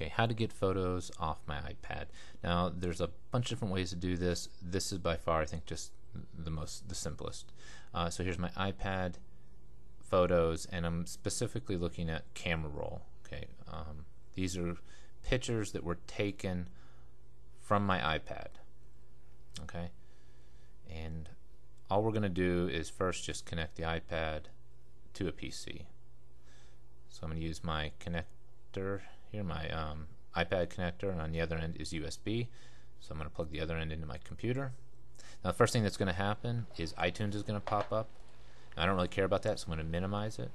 Okay, how to get photos off my iPad. Now, there's a bunch of different ways to do this. This is by far, I think, just the most, the simplest. Uh, so here's my iPad photos, and I'm specifically looking at camera roll. Okay, um, these are pictures that were taken from my iPad. Okay, and all we're going to do is first just connect the iPad to a PC. So I'm going to use my connector here, my um, iPad connector, and on the other end is USB. So I'm going to plug the other end into my computer. Now the first thing that's going to happen is iTunes is going to pop up. I don't really care about that, so I'm going to minimize it.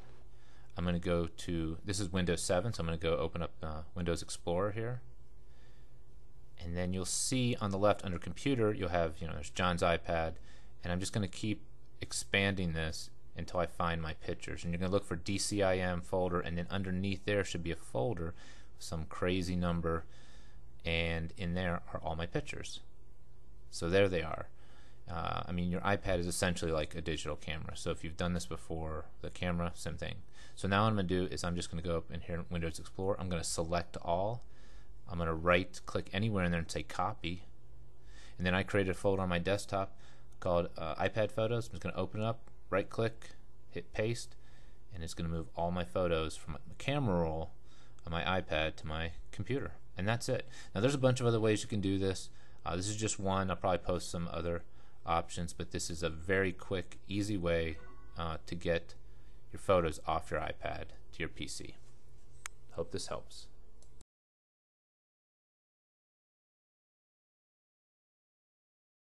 I'm going to go to, this is Windows 7, so I'm going to go open up uh, Windows Explorer here. And then you'll see on the left under computer, you'll have, you know, there's John's iPad, and I'm just going to keep expanding this until I find my pictures. And you're going to look for DCIM folder, and then underneath there should be a folder, some crazy number, and in there are all my pictures. So there they are. Uh, I mean, your iPad is essentially like a digital camera. So if you've done this before, the camera, same thing. So now what I'm going to do is I'm just going to go up in here in Windows Explorer. I'm going to select all. I'm going to right click anywhere in there and say copy. And then I created a folder on my desktop called uh, iPad Photos. I'm just going to open it up, right click, hit paste, and it's going to move all my photos from my camera roll on my iPad to my computer. And that's it. Now there's a bunch of other ways you can do this. Uh, this is just one. I'll probably post some other options, but this is a very quick, easy way uh, to get your photos off your iPad to your PC. Hope this helps.